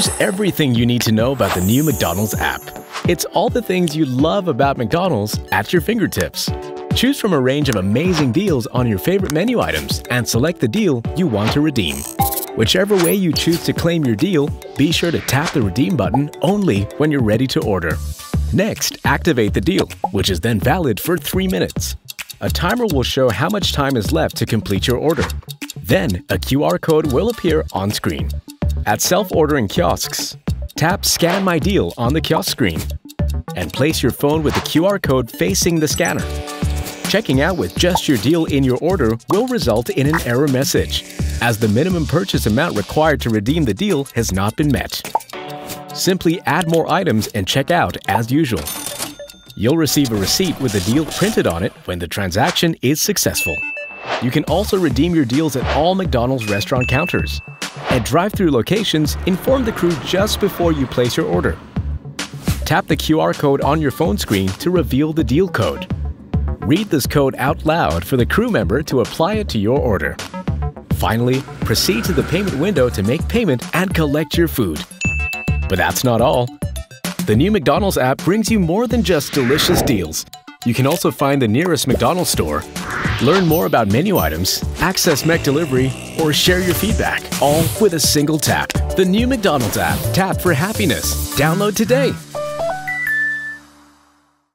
Here's everything you need to know about the new McDonald's app. It's all the things you love about McDonald's at your fingertips. Choose from a range of amazing deals on your favorite menu items and select the deal you want to redeem. Whichever way you choose to claim your deal, be sure to tap the redeem button only when you're ready to order. Next, activate the deal, which is then valid for 3 minutes. A timer will show how much time is left to complete your order. Then, a QR code will appear on screen. At self-ordering kiosks, tap Scan My Deal on the kiosk screen and place your phone with the QR code facing the scanner. Checking out with just your deal in your order will result in an error message, as the minimum purchase amount required to redeem the deal has not been met. Simply add more items and check out as usual. You'll receive a receipt with the deal printed on it when the transaction is successful. You can also redeem your deals at all McDonald's restaurant counters. At drive-through locations, inform the crew just before you place your order. Tap the QR code on your phone screen to reveal the deal code. Read this code out loud for the crew member to apply it to your order. Finally, proceed to the payment window to make payment and collect your food. But that's not all. The new McDonald's app brings you more than just delicious deals. You can also find the nearest McDonald's store, learn more about menu items, access Mech McDelivery, or share your feedback, all with a single tap. The new McDonald's app. Tap for happiness. Download today.